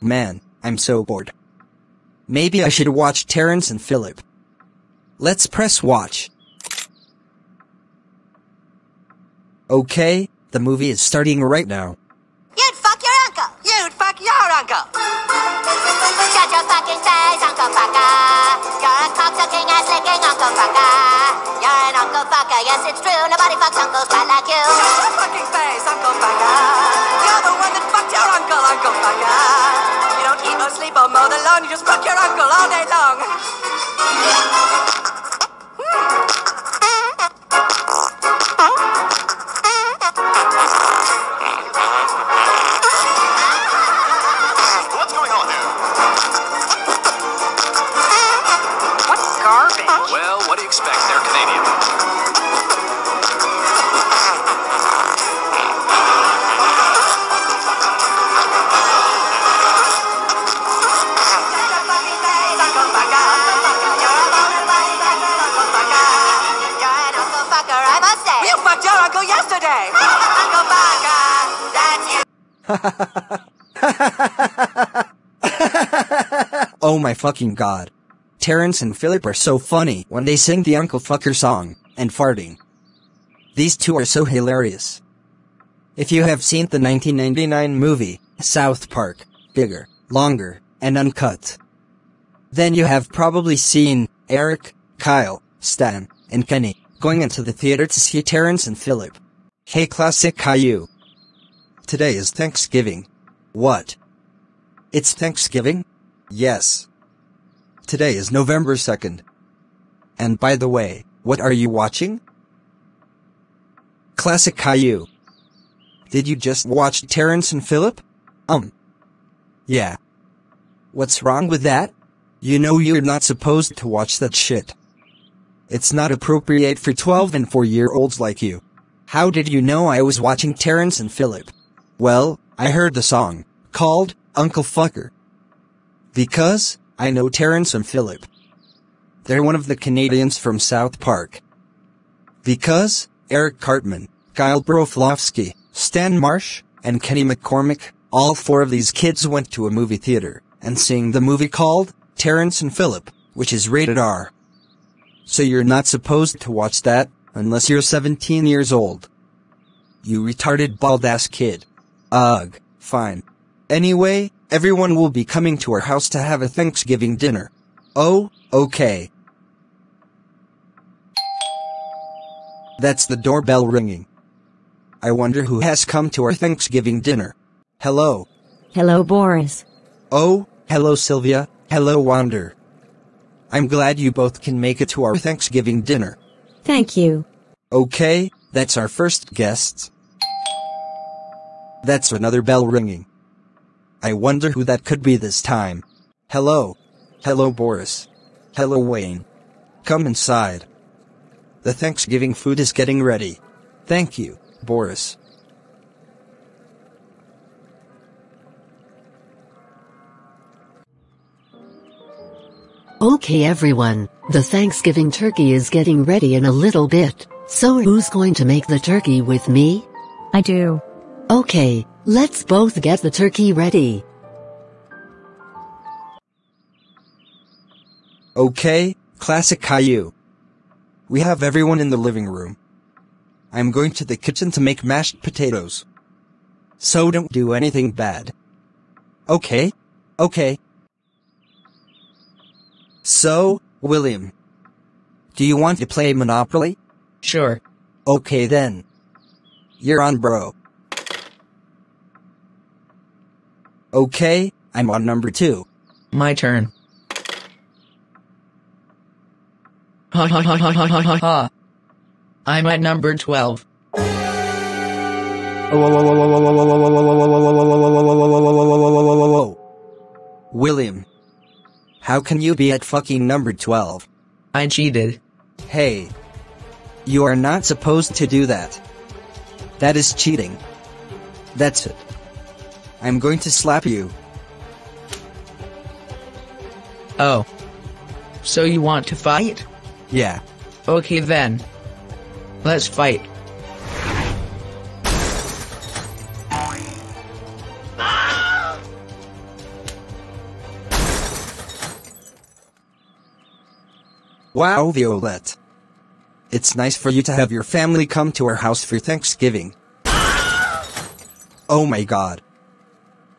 Man, I'm so bored. Maybe I should watch Terrence and Philip. Let's press watch. Okay, the movie is starting right now. You'd fuck your uncle. You'd fuck your uncle. Shut your fucking face, Uncle Fucker. You're a cocksucking ass licking Uncle Fucker. You're an Uncle Fucker, yes it's true. Nobody fucks uncles quite like you. Shut your fucking face, Uncle Fucker. You're the one that fucked your uncle, Uncle Fucker. You don't eat or sleep or mow the lawn. You just fuck your uncle all day long. What's uncle yesterday. Uncle Fucker. Uh, That's you. Oh my fucking god. Terrence and Philip are so funny when they sing the Uncle Fucker song, and farting. These two are so hilarious. If you have seen the 1999 movie, South Park, bigger, longer, and uncut, then you have probably seen Eric, Kyle, Stan, and Kenny going into the theater to see Terrence and Philip. Hey classic Caillou. Today is Thanksgiving. What? It's Thanksgiving? Yes. Today is November 2nd. And by the way, what are you watching? Classic Caillou. Did you just watch Terrence and Philip? Um. Yeah. What's wrong with that? You know you're not supposed to watch that shit. It's not appropriate for 12 and 4 year olds like you. How did you know I was watching Terrence and Philip? Well, I heard the song, called Uncle Fucker. Because, I know Terrence and Philip. They're one of the Canadians from South Park. Because, Eric Cartman, Kyle Broflovsky, Stan Marsh, and Kenny McCormick, all four of these kids went to a movie theater and seeing the movie called Terrence and Philip, which is rated R. So you're not supposed to watch that unless you're 17 years old. You retarded bald ass kid. Ugh, fine. Anyway, everyone will be coming to our house to have a Thanksgiving dinner. Oh, okay. That's the doorbell ringing. I wonder who has come to our Thanksgiving dinner. Hello. Hello, Boris. Oh, hello Sylvia. Hello Wander. I'm glad you both can make it to our Thanksgiving dinner. Thank you. Okay, that's our first guests. That's another bell ringing. I wonder who that could be this time. Hello. Hello Boris. Hello Wayne. Come inside. The Thanksgiving food is getting ready. Thank you, Boris. Okay everyone, the Thanksgiving turkey is getting ready in a little bit, so who's going to make the turkey with me? I do. Okay, let's both get the turkey ready. Okay, classic Caillou. We have everyone in the living room. I'm going to the kitchen to make mashed potatoes. So don't do anything bad. Okay? Okay. So, William. Do you want to play Monopoly? Sure. Okay then. You're on bro. Okay, I'm on number two. My turn. Ha ha ha ha ha ha ha ha. I'm at number 12. William. How can you be at fucking number 12? I cheated. Hey. You are not supposed to do that. That is cheating. That's it. I'm going to slap you. Oh. So you want to fight? Yeah. Okay then. Let's fight. Wow, Violet. It's nice for you to have your family come to our house for Thanksgiving. Oh my god.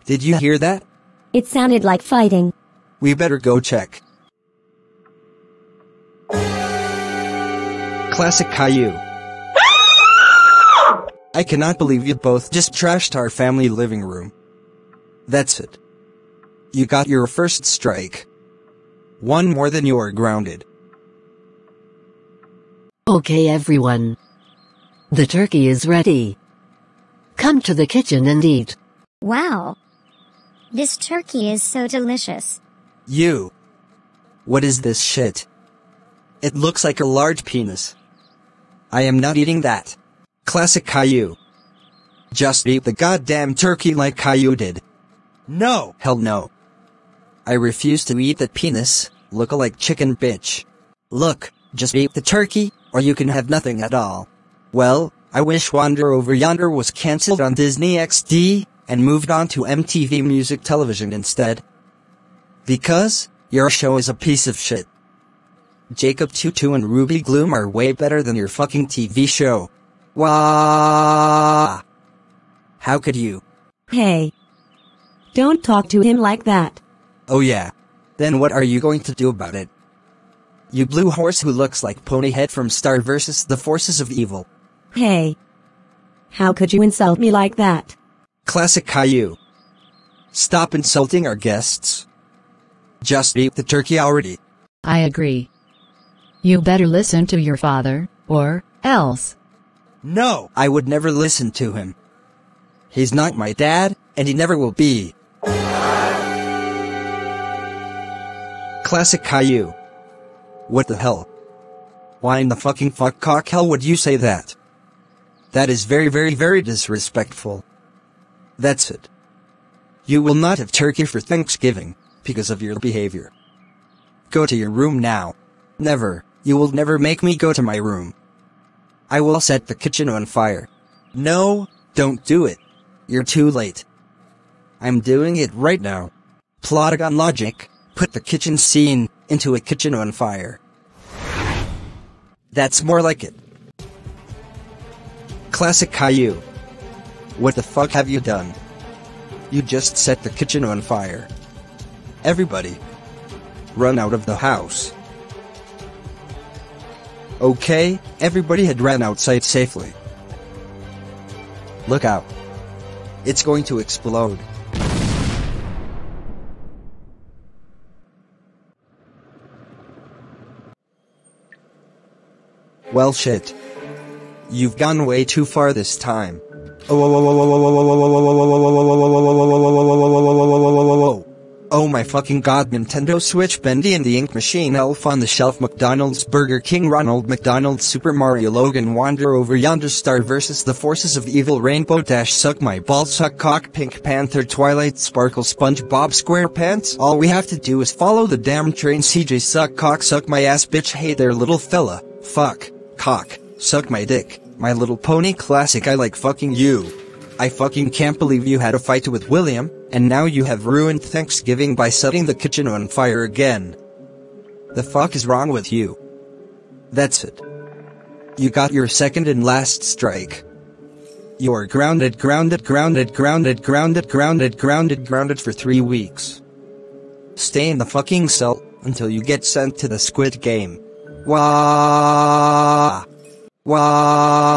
Did you hear that? It sounded like fighting. We better go check. Classic Caillou. I cannot believe you both just trashed our family living room. That's it. You got your first strike. One more than you're grounded. Okay everyone. The turkey is ready. Come to the kitchen and eat. Wow. This turkey is so delicious. You. What is this shit? It looks like a large penis. I am not eating that. Classic Caillou. Just eat the goddamn turkey like Caillou did. No! Hell no. I refuse to eat that penis, look like chicken bitch. Look, just eat the turkey, or you can have nothing at all. Well, I wish Wander Over Yonder was cancelled on Disney XD, and moved on to MTV Music Television instead. Because, your show is a piece of shit. Jacob Two-Two and Ruby Gloom are way better than your fucking TV show. Wah! How could you? Hey. Don't talk to him like that. Oh yeah. Then what are you going to do about it? You blue horse who looks like Ponyhead from Star vs. the Forces of Evil. Hey. How could you insult me like that? Classic Caillou. Stop insulting our guests. Just eat the turkey already. I agree. You better listen to your father, or else. No, I would never listen to him. He's not my dad, and he never will be. Classic Caillou. What the hell? Why in the fucking fuck cock hell would you say that? That is very very very disrespectful. That's it. You will not have turkey for Thanksgiving, because of your behavior. Go to your room now. Never, you will never make me go to my room. I will set the kitchen on fire. No, don't do it. You're too late. I'm doing it right now. Plotagon logic, put the kitchen scene into a kitchen on fire. That's more like it. Classic Caillou. What the fuck have you done? You just set the kitchen on fire. Everybody. Run out of the house. Okay, everybody had ran outside safely. Look out. It's going to explode. Well shit. You've gone way too far this time. Oh, oh my fucking god Nintendo Switch Bendy and the Ink Machine Elf on the Shelf McDonald's Burger King Ronald McDonald Super Mario Logan Wander Over Yonder Star vs the Forces of Evil Rainbow Dash Suck My Ball Suck Cock Pink Panther Twilight Sparkle SpongeBob SquarePants All we have to do is follow the damn train CJ Suck Cock Suck My Ass Bitch Hey there little fella, fuck, cock, suck my dick, My Little Pony Classic I like fucking you. I fucking can't believe you had a fight with William, and now you have ruined Thanksgiving by setting the kitchen on fire again. The fuck is wrong with you? That's it. You got your second and last strike. You're grounded, grounded, grounded, grounded, grounded, grounded, grounded, grounded for three weeks. Stay in the fucking cell until you get sent to the squid game. Wah. Wah.